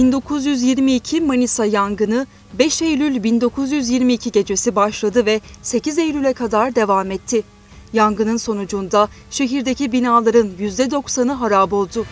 1922 Manisa yangını 5 Eylül 1922 gecesi başladı ve 8 Eylül'e kadar devam etti. Yangının sonucunda şehirdeki binaların %90'ı harap oldu.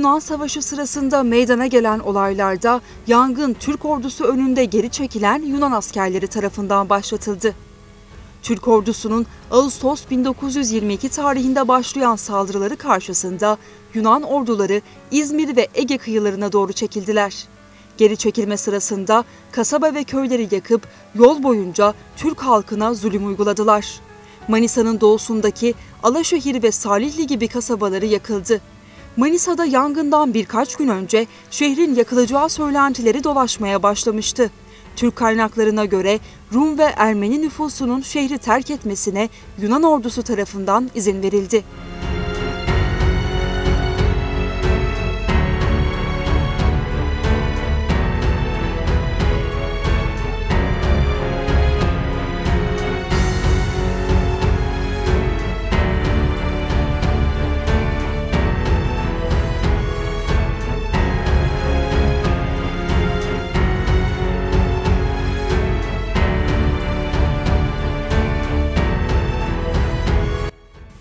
Türk-Yunan Savaşı sırasında meydana gelen olaylarda yangın Türk ordusu önünde geri çekilen Yunan askerleri tarafından başlatıldı. Türk ordusunun Ağustos 1922 tarihinde başlayan saldırıları karşısında Yunan orduları İzmir ve Ege kıyılarına doğru çekildiler. Geri çekilme sırasında kasaba ve köyleri yakıp yol boyunca Türk halkına zulüm uyguladılar. Manisa'nın doğusundaki Alaşehir ve Salihli gibi kasabaları yakıldı. Manisa'da yangından birkaç gün önce şehrin yakılacağı söylentileri dolaşmaya başlamıştı. Türk kaynaklarına göre Rum ve Ermeni nüfusunun şehri terk etmesine Yunan ordusu tarafından izin verildi.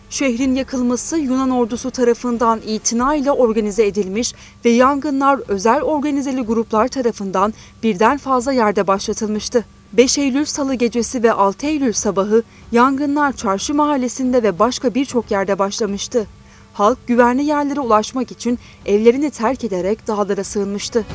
Şehrin yakılması Yunan ordusu tarafından itinayla organize edilmiş ve yangınlar özel organizeli gruplar tarafından birden fazla yerde başlatılmıştı. 5 Eylül Salı gecesi ve 6 Eylül sabahı yangınlar Çarşı Mahallesi'nde ve başka birçok yerde başlamıştı. Halk güvenli yerlere ulaşmak için evlerini terk ederek dağlara sığınmıştı.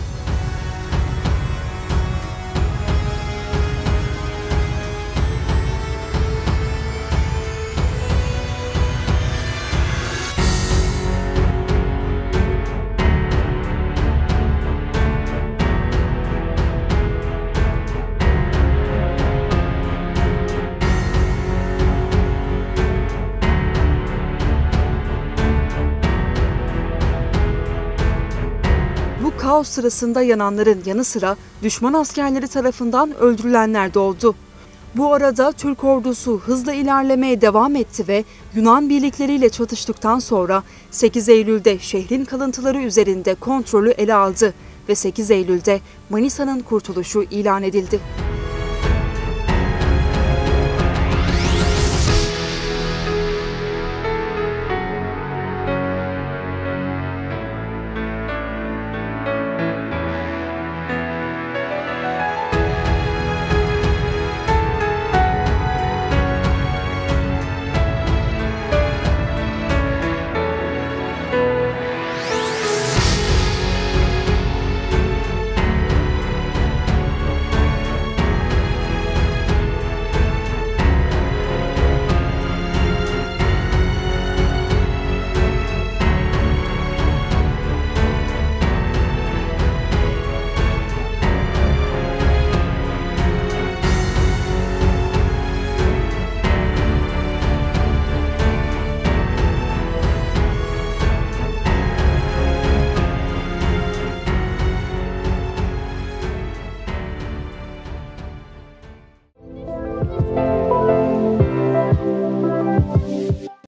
Kaos sırasında yananların yanı sıra düşman askerleri tarafından öldürülenler de oldu. Bu arada Türk ordusu hızla ilerlemeye devam etti ve Yunan birlikleriyle çatıştıktan sonra 8 Eylül'de şehrin kalıntıları üzerinde kontrolü ele aldı ve 8 Eylül'de Manisa'nın kurtuluşu ilan edildi.